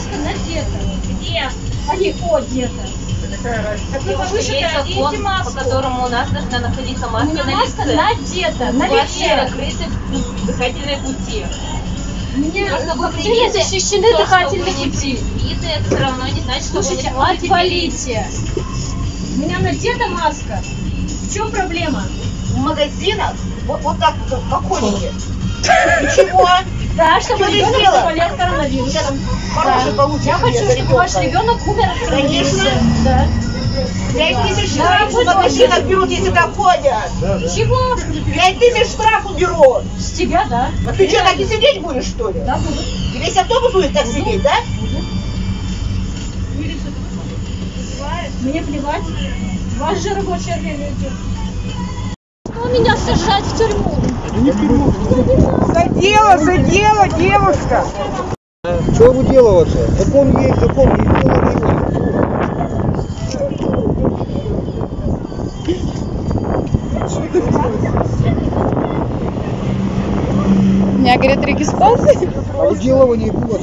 маска надета. Где? А не одета. Так вы Потому что повыше есть оденьте закон, по которому у нас должна находиться У маска меня на маска лице. надета, на У лице. закрыты дыхательные пути. У вы были видите, защищены то, дыхательные вы пути. видите, это все равно не значит, что Слушайте, вы отвалите. У меня надета маска. В чем проблема? В магазинах вот, вот так вот походите. Ничего. Да, чтобы ребенок заболел Сейчас хороший Да. получится Я хочу, чтобы ваш ребенок умер от. Конечно. Да. Пять тысяч Да, вы в магазинах берут, если так ходят. Чего? Пять тысяч штрафов берут. С тебя, да. А ты что, так и сидеть будешь, что ли? Да, буду. И весь автобус будет так сидеть, да? Мне плевать. Ваш же рабочее время идет. Что меня сажать в тюрьму? За дело, за дело, девушка. Что выделываться? Закон есть, закон есть, дело дело. У меня, говорят, регистрация. А выделывание было.